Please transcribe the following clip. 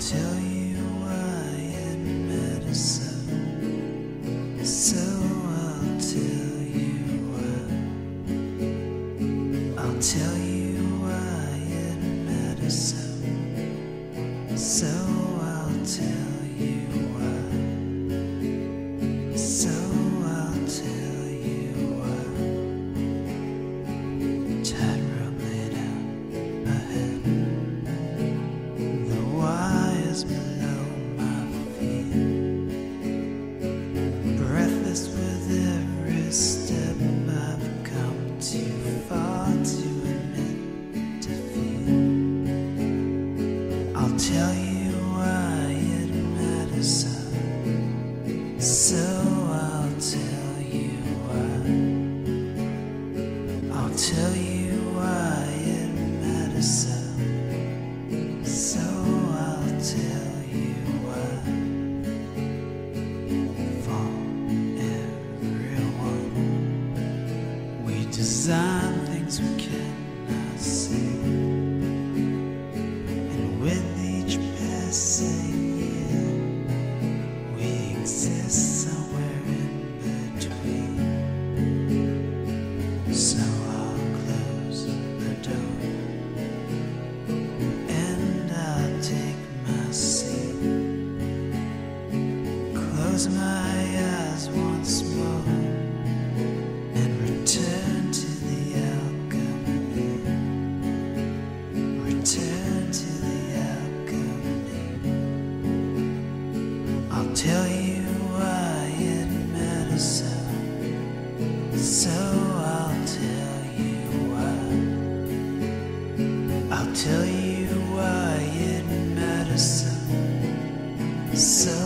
tell you why. So I'll tell you why. I'll tell you. quiet. So I'll tell you why. I'll tell you. So I'll tell you why. For everyone, we desire. I'll tell you why it matters So